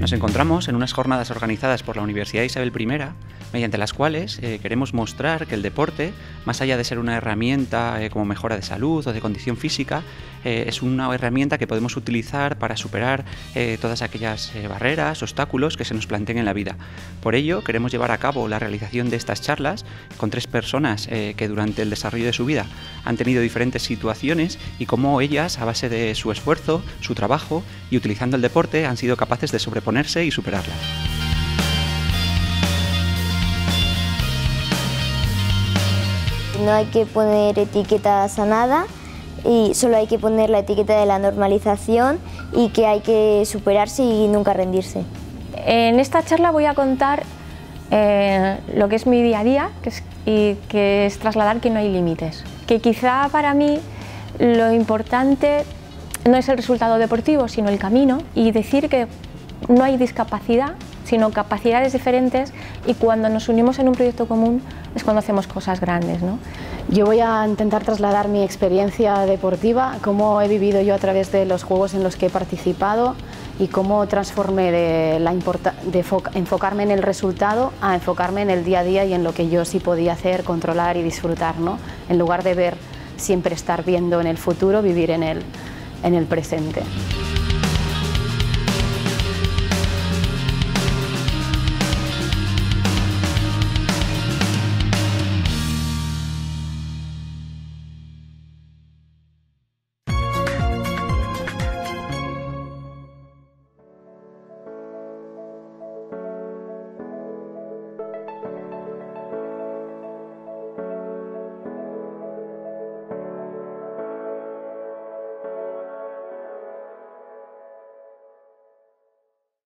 Nos encontramos en unas jornadas organizadas por la Universidad Isabel I, mediante las cuales eh, queremos mostrar que el deporte, más allá de ser una herramienta eh, como mejora de salud o de condición física, eh, es una herramienta que podemos utilizar para superar todas aquellas barreras, obstáculos que se nos planteen en la vida. Por ello, queremos llevar a cabo la realización de estas charlas con tres personas que durante el desarrollo de su vida han tenido diferentes situaciones y cómo ellas, a base de su esfuerzo, su trabajo y utilizando el deporte, han sido capaces de sobreponer y superarlas. No hay que poner etiquetas a nada y solo hay que poner la etiqueta de la normalización y que hay que superarse y nunca rendirse. En esta charla voy a contar eh, lo que es mi día a día y que es trasladar que no hay límites. Que quizá para mí lo importante no es el resultado deportivo, sino el camino y decir que no hay discapacidad, sino capacidades diferentes y cuando nos unimos en un proyecto común es cuando hacemos cosas grandes. ¿no? Yo voy a intentar trasladar mi experiencia deportiva, cómo he vivido yo a través de los juegos en los que he participado y cómo transformé de, la de enfocarme en el resultado a enfocarme en el día a día y en lo que yo sí podía hacer, controlar y disfrutar, ¿no? en lugar de ver siempre estar viendo en el futuro, vivir en el, en el presente.